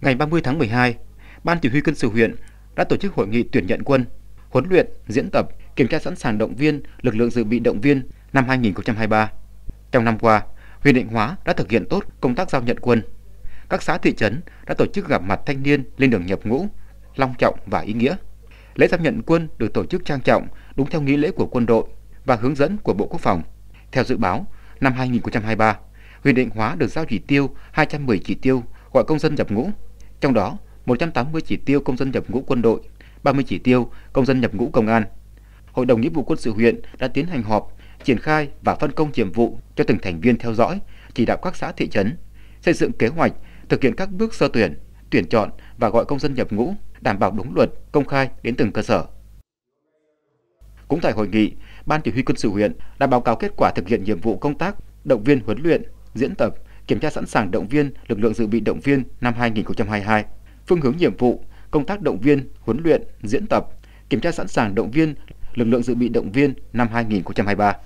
Ngày 30 tháng 12, Ban Chỉ huy quân sự huyện đã tổ chức hội nghị tuyển nhận quân, huấn luyện, diễn tập, kiểm tra sẵn sàng động viên lực lượng dự bị động viên năm 2023. Trong năm qua, huyện Định Hóa đã thực hiện tốt công tác giao nhận quân. Các xã thị trấn đã tổ chức gặp mặt thanh niên lên đường nhập ngũ, long trọng và ý nghĩa. Lễ giao nhận quân được tổ chức trang trọng đúng theo nghi lễ của quân đội và hướng dẫn của Bộ Quốc phòng. Theo dự báo, năm 2023, huyện Định Hóa được giao chỉ tiêu 210 chỉ tiêu gọi công dân nhập ngũ, trong đó 180 chỉ tiêu công dân nhập ngũ quân đội, 30 chỉ tiêu công dân nhập ngũ công an. Hội đồng nghĩa vụ quân sự huyện đã tiến hành họp, triển khai và phân công nhiệm vụ cho từng thành viên theo dõi, chỉ đạo các xã thị trấn xây dựng kế hoạch, thực hiện các bước sơ tuyển, tuyển chọn và gọi công dân nhập ngũ, đảm bảo đúng luật, công khai đến từng cơ sở. Cũng tại hội nghị, Ban Chỉ huy quân sự huyện đã báo cáo kết quả thực hiện nhiệm vụ công tác động viên huấn luyện, diễn tập, kiểm tra sẵn sàng động viên lực lượng dự bị động viên năm 2022, phương hướng nhiệm vụ, công tác động viên, huấn luyện, diễn tập, kiểm tra sẵn sàng động viên lực lượng dự bị động viên năm 2023.